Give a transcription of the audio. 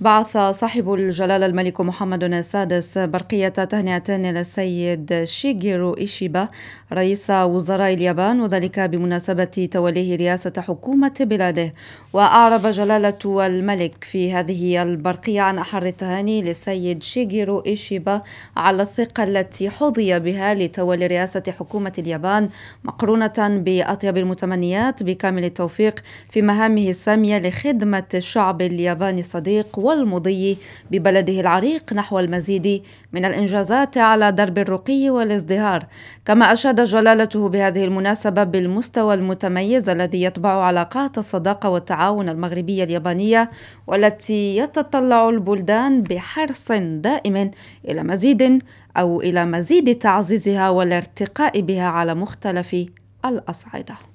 بعث صاحب الجلالة الملك محمد السادس برقية تهنئة إلى السيد شيغيرو إيشيبا رئيس وزراء اليابان وذلك بمناسبة توليه رئاسة حكومة بلاده. وأعرب جلالة الملك في هذه البرقية عن أحر التهاني للسيد شيغيرو إيشيبا على الثقة التي حظي بها لتولي رئاسة حكومة اليابان مقرونة بأطيب المتمنيات بكامل التوفيق في مهامه السامية لخدمة الشعب الياباني الصديق والمضي ببلده العريق نحو المزيد من الإنجازات على درب الرقي والازدهار. كما أشاد جلالته بهذه المناسبة بالمستوى المتميز الذي يطبع علاقات الصداقة والتعاون المغربية اليابانية والتي يتطلع البلدان بحرص دائم إلى مزيد أو إلى مزيد تعزيزها والارتقاء بها على مختلف الأصعدة.